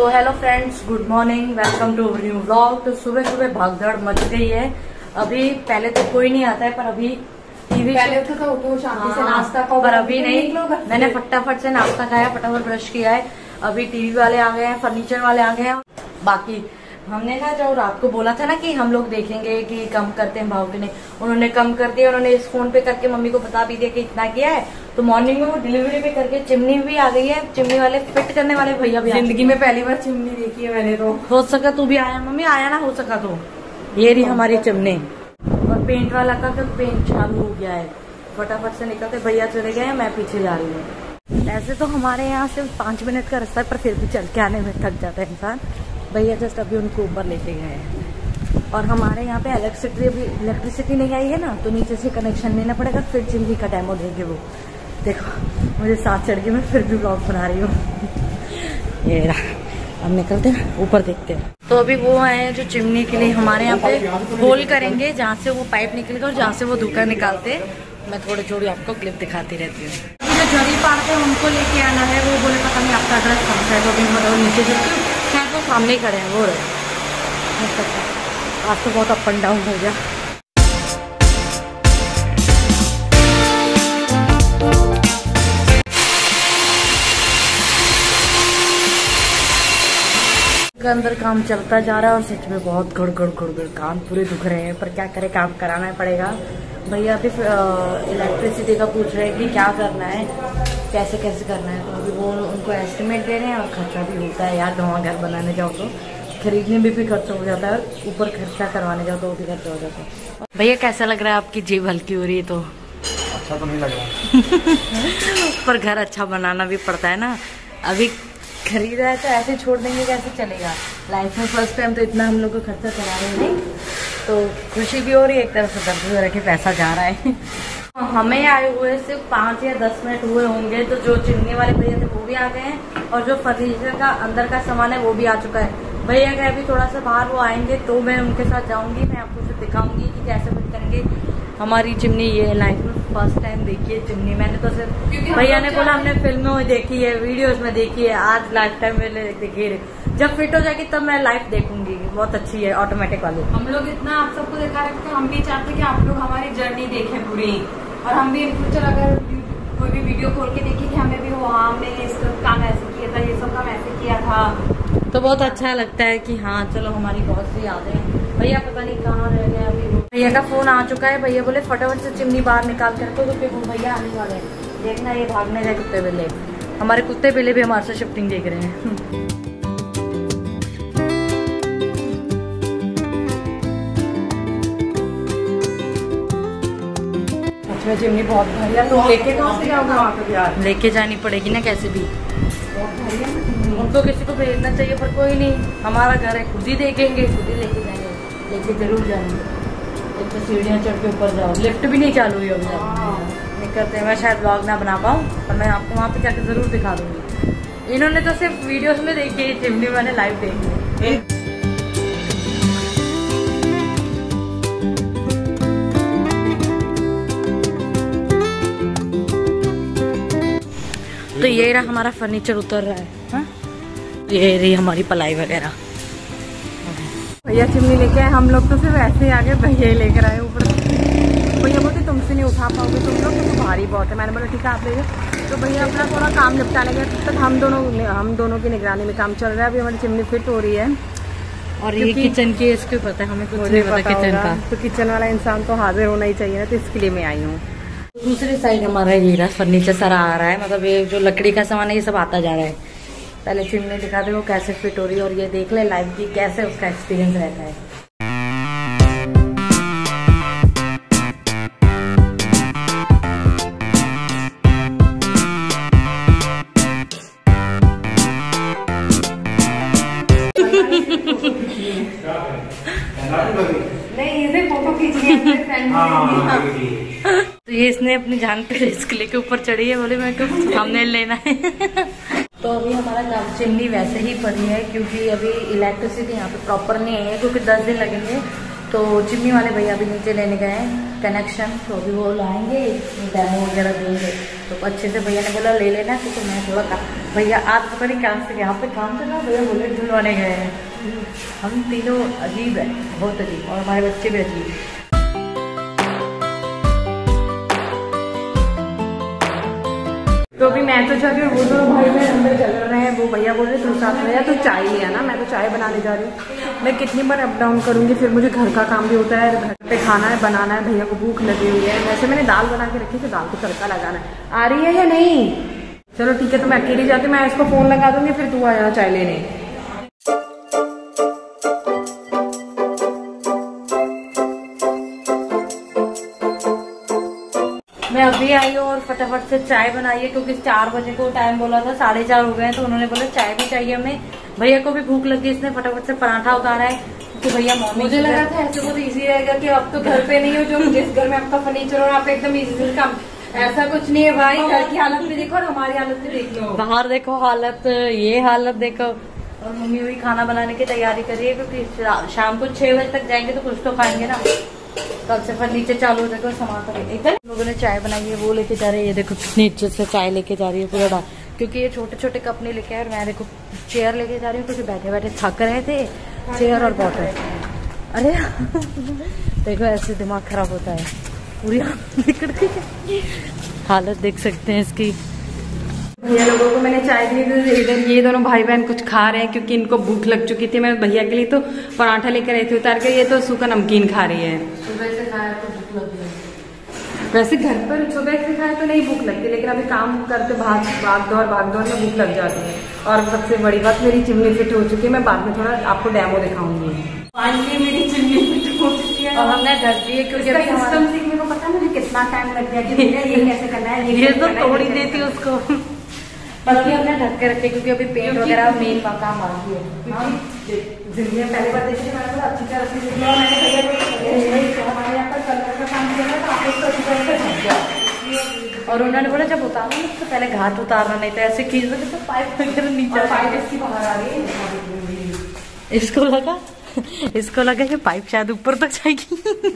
तो hello friends good morning welcome to new vlog तो सुबह सुबह भागदौड़ मच गई है। अभी पहले तो कोई नहीं आता है पर अभी टीवी पहले तो था उठो शांति से नाश्ता खाओ पर अभी नहीं। मैंने फटाफट से नाश्ता खाया फटाफट ब्रश किया है। अभी टीवी वाले आ गए हैं फर्नीचर वाले आ गए हैं। बाकी हमने ना जो रात को बोला था ना कि हम लोग देखेंगे कि कम करते हैं भाव के नहीं उन्होंने कम कर दिया उन्होंने इस फ़ोन पे करके मम्मी को बता भी दिया कि इतना किया है। तो मॉर्निंग में वो डिलीवरी पे करके चिमनी भी आ गई है चिमनी वाले फिट करने वाले भैया भी ज़िंदगी में पहली बार चिमनी देखी है मैंने तो। हो सका तू भी आया मम्मी आया ना हो सका तो। ये रही हमारी चिमनी और पेंट वाला का फिर पेंट चालू हो गया है। फटाफट से निकलते भैया चले गए मैं पीछे जा रही हूँ। ऐसे तो हमारे यहाँ सिर्फ़ पाँच मिनट का रास्ता है पर फिर भी चल के आने में थक जाता है इंसान। भैया जस्ट अभी उनको ऊपर लेके गए हैं। और हमारे यहाँ पे इलेक्ट्रिसिटी अभी इलेक्ट्रिसिटी नहीं आई है ना तो नीचे से कनेक्शन लेना पड़ेगा, फिर चिमनी का डेमो देंगे वो। देखो, मुझे साथ चढ़ के मैं फिर भी ब्लॉग बना रही हूँ। ये अब निकलते हैं, ऊपर देखते हैं। तो अभी वो आए हैं जो चिमनी के लिए हमारे यहाँ पे होल करेंगे, जहाँ से वो पाइप निकलेगा और जहाँ से वो धुका निकालते मैं थोड़ी थोड़ी आपको क्लिप दिखाती रहती हूँ। जो जरी पाड़ते हैं, उनको लेके आना है, वो बोले, पता नहीं आपका एड्रेस कहाँ है तो अभी मतलब नीचे चलती हूँ। सामने ही खड़े हैं, वो रहे आज तो बहुत अप एंड डाउन हो गया। अंदर काम चलता जा रहा है और सच में बहुत गड़ गड़ गड़ गड़ कान पूरे दुख रहे हैं, पर क्या करे, काम कराना पड़ेगा। भैया अभी इलेक्ट्रिसिटी का पूछ रहे हैं कि क्या करना है। कैसे कैसे करना है तो अभी वो उनको एस्टिमेट दे रहे हैं और खर्चा भी होता है यार नवा घर बनाने जाओ तो। खरीदने में भी खर्चा हो जाता है ऊपर खर्चा करवाने जाओ तो वो भी खर्चा हो जाता है। भैया कैसा लग रहा है आपकी जेब हल्की हो रही है तो? अच्छा तो नहीं लग रहा। पर घर अच्छा बनाना भी पड़ता है ना। अभी खरीदा है तो ऐसे छोड़ देंगे कैसे चलेगा? लाइफ में फ़र्स्ट टाइम तो इतना हम लोग को खर्चा करा रहे हैं। नहीं तो खुशी भी हो रही है एक तरफ़ से दर्द भी हो रहा है कि पैसा जा रहा है। हमें आए हुए सिर्फ़ पाँच या दस मिनट हुए होंगे तो जो चिमनी वाले भैया थे वो भी आ गए हैं, और जो फर्नीचर का अंदर का सामान है वो भी आ चुका है। भैया गए अभी थोड़ा सा बाहर वो आएँगे तो मैं उनके साथ जाऊँगी, मैं आपको फिर दिखाऊँगी कि कैसे फिट करेंगे। हमारी चिमनी ये है लाइफ में फ़र्स्ट टाइम देखी है चिमनी मैंने तो सिर्फ़ भैया ने बोला हमने फ़िल्मों में देखी है वीडियोस में देखी है आज लाइफ टाइम में देखी है। जब फिट हो जाएगी तब मैं लाइफ देखूँगी। बहुत अच्छी है ऑटोमेटिक वाली। हम लोग इतना आप सबको दिखा रहे थे हम भी चाहते कि आप लोग हमारी जर्नी देखें पूरी। और हम भी इन फ्यूचर अगर कोई भी वीडियो खोल के देखें कि हमें भी वो हाँ हमने ये सब काम ऐसे किया था ये सब काम ऐसे किया था। तो बहुत अच्छा लगता है कि हाँ चलो हमारी बहुत सी यादें भैया पता नहीं कहाँ रह गए अभी। भैया का फ़ोन आ चुका है। भैया बोले फटाफट से चिमनी बाहर निकाल कर रखो वो भैया आने वाले हैं। देखना ये भागने गए कुत्ते बिल्ले। हमारे कुत्ते बिल्ले भी हमारे से शिफ्टिंग देख रहे हैं। अच्छा चिमनी बहुत भारी है। तो लेके कहाँ से जाओगे पे लेके जानी पड़ेगी ना कैसे भी। है चिमनी। उनको किसी को भेजना चाहिए पर कोई नहीं। हमारा घर है खुद ही देखेंगे। खुद ही लेके जाएँगे। लेके ज़रूर जाएँगे। एक तो सीढ़ियाँ चढ़ के ऊपर जाओ लिफ्ट भी नहीं चालू हुई अभी हाँ। निकलते हैं मैं शायद ब्लॉग ना बना पाऊँ पर मैं आपको वहाँ पे जाके ज़रूर दिखा दूँगी इन्होंने तो सिर्फ़ वीडियोस में देखी है चिमनी मैंने लाइव देखी है। तो ये रहा हमारा फर्नीचर उतर रहा है हाँ? ये रही हमारी पलाई वगैरह भैया चिमनी लेके आए हम लोग तो सिर्फ़ ऐसे ही आ गए भैया ही लेकर आए ऊपर। भैया बोलते तुमसे नहीं उठा पाओगे तुम लोग तो भारी बहुत है। मैंने बोला ठीक है आप ले तो भैया अपना थोड़ा काम निपटा लेंगे तब तक हम दोनों हम दोनों की निगरानी में काम चल रहा है। अभी हमारी चिमनी फिट हो रही है। और ये किचन की इसको पता है हमें कुछ नहीं पता पता किचन का। तो किचन वाला इंसान तो हाजिर होना ही चाहिए ना तो इसके लिए मैं आई हूँ। दूसरी साइड हमारा ये रहा फर्नीचर सारा आ रहा है। मतलब ये जो लकड़ी का सामान है ये सब आता जा रहा है। पहले चिमनी दिखा दे वो कैसे फिट हो रही है और ये देख ले लाइव की कैसे उसका एक्सपीरियंस रहता है। नहीं इसे फ़ोटो खींचनी तो ये इसने अपनी जान पे रिस्क लेके ऊपर चढ़ी है बोले मैं सामने लेना है? तो अभी हमारा चिमनी वैसे ही पड़ी है, क्योंकि अभी इलेक्ट्रिसिटी यहाँ पे प्रॉपर नहीं आई है, क्योंकि दस दिन लगेंगे। तो चिमनी वाले भैया अभी नीचे लेने गए हैं कनेक्शन तो अभी वो लाएँगे डेमो वगैरह देंगे। तो अच्छे से भैया ने बोला, ले लेना क्योंकि मैं थोड़ा काम भैया, आप पता नहीं कहाँ से यहाँ पे काम रहा भैया बोले धुलवाने गए हैं। हम तीनों अजीब है, बहुत अजीब, और हमारे बच्चे भी अजीब तो अभी मैं तो जा रही हूँ, वो दोनों भाई मेरे अंदर चल रहे हैं, वो भैया बोल रहे तुम साथ में या तो चाय लिया ना मैं तो चाय बनाने जा रही हूँ। मैं कितनी बार अप डाउन करूँगी, फिर मुझे घर का काम भी होता है, घर पे खाना है, बनाना है, भैया को भूख लगी हुई है, वैसे मैंने दाल बना के रखी थी दाल को तड़का लगाना है। आ रही है या नहीं? चलो ठीक है तो मैं अकेली जाती मैं इसको फ़ोन लगा दूँगी, फिर तू आ जाना चाय लेने। आई हूँ और फटाफट से चाय बनाइए क्योंकि चार बजे को टाइम बोला था साढ़े चार हो गए हैं तो उन्होंने बोला चाय भी चाहिए हमें। भैया को भी भूख लगी इसने फटाफट से पराठा उतारा है क्योंकि भैया मम्मी मुझे लगा था ऐसे बहुत इजी रहेगा कि अब तो घर पे नहीं हो जो जिस घर में आपका फर्नीचर हो आप एकदम इजी से काम ऐसा कुछ नहीं है भाई घर की हालत भी देखो और हमारी हालत भी देख लो। बाहर देखो हालत ये हालत देखो। और मम्मी भी खाना बनाने की तैयारी कर रही है क्योंकि शाम को छह बजे तक जाएँगे तो कुछ तो खाएँगे ना। कल से फिर नीचे चालू हो जाएगा सामान तो एकदम लोगों ने चाय बनाई है, वो लेके जा रही है। ये देखो कितनी इज़्ज़त से चाय लेके जा रही है पूरा डा- क्योंकि ये छोटे छोटे कप नहीं लेके आए और मैं देखो चेयर लेके जा रही हूँ, क्योंकि बैठे बैठे थक रहे थे। चेयर और बॉटल अरे, देखो, ऐसे दिमाग खराब होता है। पूरी। हालत देख सकते हैं इसकी। भैया लोगों को मैंने चाय दी थी इधर ये दोनों भाई बहन कुछ खा रहे हैं क्योंकि इनको भूख लग चुकी थी। मैं भैया के लिए तो पराठा लेकर आई थी उतार के। ये तो सूखा नमकीन खा रही है। सुबह से खाया तो भूख लग गई वैसे घर पर सुबह से खाए तो नहीं भूख लगती लेकिन अभी काम करते भाग भाग दौड़ भाग दौड़ में भूख लग जाती है। और सबसे बड़ी बात मेरी चिमनी फिट हो चुकी है। मैं बाद में थोड़ा आपको डेमो दिखाऊँगी। फाइनली मेरी चिमनी फिट हो चुकी है। और हमने ढक दी है क्योंकि सिस्टम सीखने को पता मुझे कितना टाइम लग गया ये कैसे करना है ये तो तोड़ ही देती उसको। अभी हमने ढक के रखे क्योंकि अभी पेंट वगैरह मेन काम बाकी है। ज़िंदगी में पहली बार मैंने बोला अच्छी तरह से को यही कहा, हमारे यहाँ पर कलर का काम किया है तो आप इसको अच्छी तरह से ढक जाओ। और उन्होंने बोला जब उतारना तो पहले घाट उतारना नहीं तो ऐसे खींच दोगे तो पाइप वगैरह नीचे। इसकी बाहर आ रही है। इसको लगा? इसको लगा कि पाइप शायद ऊपर तक जाएगी।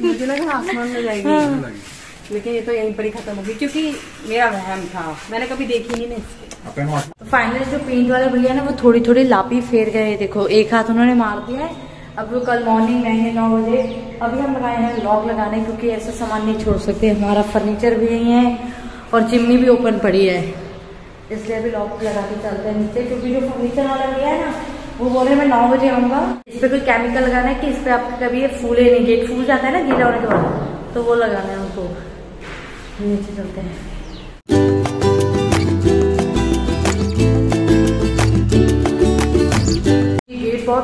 मुझे लगा आसमान में जाएगी। लेकिन ये तो यहीं पर ही खत्म होगी क्योंकि मेरा वहम था। मैंने कभी देखी ही नहीं ना इसको। तो फाइनली जो पेंट वाले भैया ना, वो थोड़ी थोड़ी लापी फेर गए। देखो, एक हाथ उन्होंने मार दिया है। अब वो कल मॉर्निंग में है, नौ बजे। अभी हम लगाए हैं लॉक लगाने, क्योंकि ऐसा सामान नहीं छोड़ सकते। हमारा फर्नीचर भी यही है और चिमनी भी ओपन पड़ी है। इसलिए अभी लॉक लगा के चलते हैं नीचे, क्योंकि जो फर्नीचर वाला भैया है ना, वो बोल मैं नौ बजे आऊँगा। इस पे कोई केमिकल लगाना है कि इस पर आपका कभी ये फूले नहीं गेट फूल जाता है ना, गीला होने के बाद। तो वो लगाना है उनको। नीचे चलते हैं।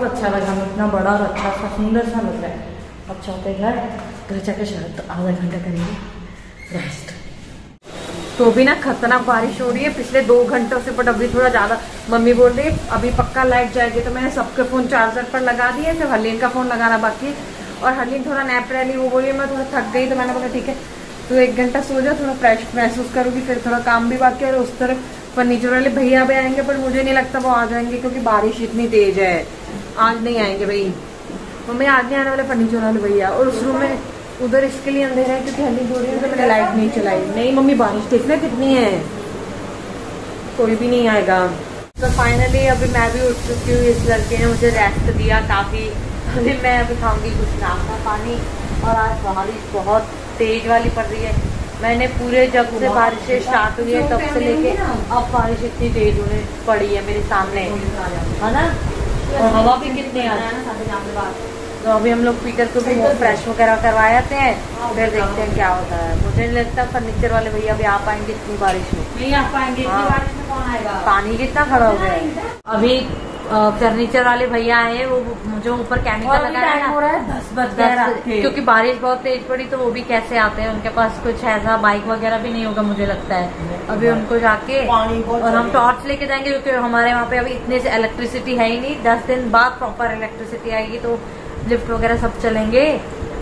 बहुत अच्छा लगा हमें इतना बड़ा और अच्छा सा सुंदर सा लग रहा है। अब चलते घर घर जाकर शायद आधा घंटा करेंगे। रेस्ट तो भी ना खतरनाक बारिश हो रही है, पिछले दो घंटों से बट अभी थोड़ा ज़्यादा। मम्मी बोल रही है, अभी पक्का लाइट जाएगी। तो मैंने सबके फ़ोन चार्जर पर लगा दिए सिर्फ़ हरलीन का फ़ोन लगाना बाकी और हरलीन थोड़ा नैप रही वो बोली मैं थोड़ा थक गई तो मैंने बोला, ठीक है तो एक घंटा सो जा, थोड़ा फ्रेश महसूस करूँगी, फिर थोड़ा काम भी बाकी और उस तरफ़ फर्नीचर वाले भैया भी आएँगे, पर मुझे नहीं लगता वो आ जाएँगे, क्योंकि बारिश इतनी तेज है। आज नहीं आएँगे भाई। मम्मी आज नहीं आने वाले फर्नीचर वाले भैया और उस रूम में उधर इसके लिए अंधेरा है क्योंकि हल्दी हो रही है तो मैंने लाइट नहीं चलाई। नहीं मम्मी बारिश देखना कितनी है। कोई भी नहीं आएगा। तो फाइनली अभी मैं भी उठ चुकी हूँ इस लड़के ने मुझे रेस्ट दिया काफ़ी। अभी मैं अभी खाऊँगी कुछ नाश्ता पानी। और आज बारिश बहुत तेज वाली पड़ रही है। मैंने पूरे जब से बारिश स्टार्ट हुई है तब से लेके अब बारिश इतनी तेज होने पड़ी है मेरे सामने। है ना? और हवा भी कितनी आती है? तो अभी हम लोग पीटर को भी फ्रेश वगैरह करवा आते हैं फिर देखते हैं क्या होता है। मुझे नहीं लगता फर्नीचर वाले भैया अभी आ पाएँगे इतनी बारिश में। नहीं आ पाएँगे इतनी बारिश में कौन आएगा? पानी कितना खड़ा हो गया है? अभी फर्नीचर वाले भैया आए वो जो ऊपर केमिकल लगा है ना है दस बज गए क्योंकि बारिश बहुत तेज पड़ी तो वो भी कैसे आते हैं? उनके पास कुछ ऐसा बाइक वगैरह भी नहीं होगा मुझे लगता है। अभी उनको जाके और हम टॉर्च लेके जाएँगे क्योंकि हमारे वहाँ पे अभी इतने से इलेक्ट्रिसिटी है ही नहीं। दस दिन बाद प्रॉपर इलेक्ट्रिसिटी आएगी तो लिफ्ट वगैरह सब चलेंगे।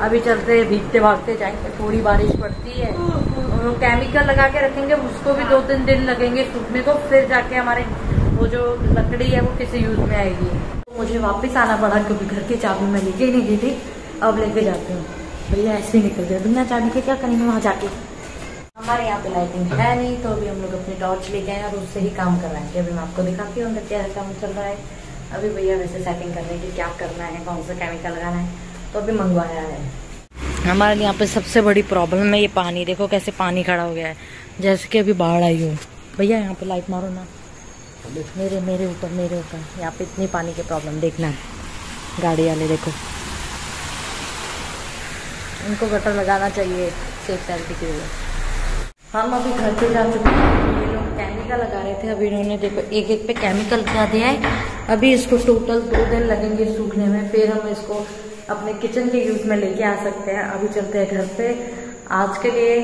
अभी चलते भीगते भागते जाएँगे थोड़ी बारिश पड़ती है। और वो केमिकल लगा के रखेंगे उसको भी दो तीन दिन लगेंगे सूखने को फिर जाके हमारे वो जो लकड़ी है वो किसी यूज़ में आएगी। तो मुझे वापस आना पड़ा क्योंकि घर की चाबी मैं लेके ही नहीं गई थी। अब लेके जाती हूँ। भैया, ऐसे ही निकल गए बिना चाबी के क्या करेंगे वहाँ जाके? हमारे यहाँ पे लाइटिंग है नहीं तो अभी हम लोग अपनी टॉर्च लेके आए और उससे ही काम कर रहे हैं। अभी मैं आपको दिखाती हूँ क्या काम चल रहा है। अभी भैया वैसे सेटिंग कर रहे हैं कि क्या करना है, कौन सा केमिकल लगाना है। तो अभी मंगवाया है। हमारे यहाँ पे सबसे बड़ी प्रॉब्लम है ये पानी। देखो कैसे पानी खड़ा हो गया है। जैसे कि अभी बाढ़ आई हो। भैया, यहाँ पे लाइट मारो ना। मेरे मेरे ऊपर मेरे ऊपर, यहाँ पे इतनी पानी की प्रॉब्लम देखना है। गाड़ी वाले देखो। इनको गटर लगाना चाहिए सेफ़ सेफ्टी के लिए। हम अभी घर पे जा चुके हैं। ये लोग केमिकल लगा रहे थे, अभी इन्होंने देखो, एक एक पे केमिकल क्या दिया है। अभी इसको टोटल दो दिन लगेंगे सूखने में, फिर हम इसको अपने किचन के यूज़ में लेके आ सकते हैं। अभी चलते हैं घर पे। आज के लिए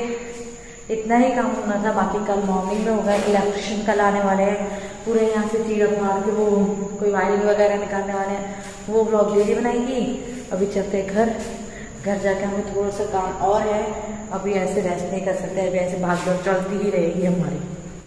इतना ही काम होना था, बाकी कल मॉर्निंग में होगा इलेक्ट्रिशियन कल आने वाले हैं। पूरे यहाँ से चीड़ मार के वो कोई वायरिंग वगैरह निकालने वाले हैं। वो ब्लॉग लेडी बनाएगी अभी चलते हैं घर। घर जाके हमें थोड़ा सा काम और है। अभी ऐसे रेस्ट नहीं कर सकते, अभी ऐसे भाग दौड़ चलती ही रहेगी हमारी।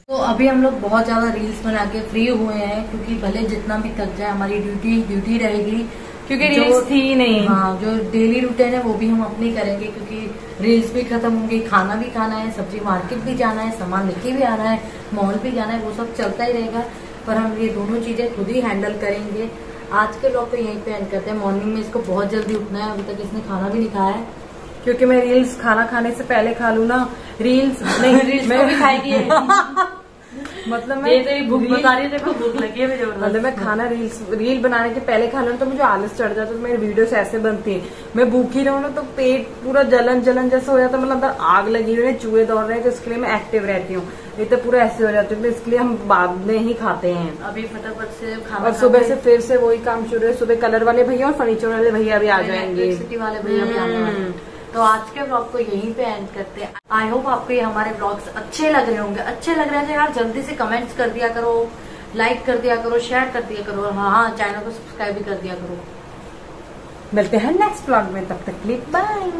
तो अभी हम लोग बहुत ज़्यादा रील्स बना के फ्री हुए हैं, क्योंकि भले जितना भी थक जाए, हमारी ड्यूटी ड्यूटी रहेगी। क्योंकि रील्स थी ही नहीं। हाँ जो डेली रूटीन है वो भी हम अपनी करेंगे क्योंकि रील्स भी खत्म होंगी खाना भी खाना है सब्ज़ी मार्केट भी जाना है सामान लेके भी आना है मॉल भी जाना है वो सब चलता ही रहेगा। पर हम ये दोनों चीज़ें खुद ही हैंडल करेंगे। आज के लोग तो यहीं पे एंड करते हैं। मॉर्निंग में इसको बहुत जल्दी उठना है। अभी तक इसने खाना भी नहीं खाया है। क्योंकि मैं रील्स खाना खाने से पहले खा लूँ ना। रील्स नहीं रील्स मैं भी खाएगी। मतलब मैं ये तो भूख रील- बता रही है देखो भूख लगी है मुझे मतलब मैं खाना रील्स रील बनाने के पहले खा लूँ तो मुझे आलस चढ़ जाता है तो मेरी वीडियोस ऐसे बनती है। मैं भूखी रहूँ ना तो पेट पूरा जलन जलन जैसा हो जाता है मतलब अंदर आग लगी हुई है चूहे दौड़ रहे हैं तो इसके लिए मैं एक्टिव रहती हूँ। ये तो पूरा ऐसे हो जाते हैं तो इसके लिए हम बाद में ही खाते हैं। अभी फटाफट से खाना और सुबह से फिर से वही काम शुरू है सुबह कलर वाले भैया और फर्नीचर वाले भैया भी आ जाएँगे। इलेक्ट्रिसिटी वाले भैया भी आने वाले हैं। तो आज के ब्लॉग को यहीं पे एंड करते हैं। आई होप आपको ये हमारे ब्लॉग्स अच्छे लग रहे होंगे। अच्छे लग रहे हैं तो यार जल्दी से कमेंट्स कर दिया करो लाइक कर दिया करो शेयर कर दिया करो हाँ हाँ चैनल को सब्सक्राइब भी कर दिया करो। मिलते हैं नेक्स्ट ब्लॉग में, तब तक क्लिक बाय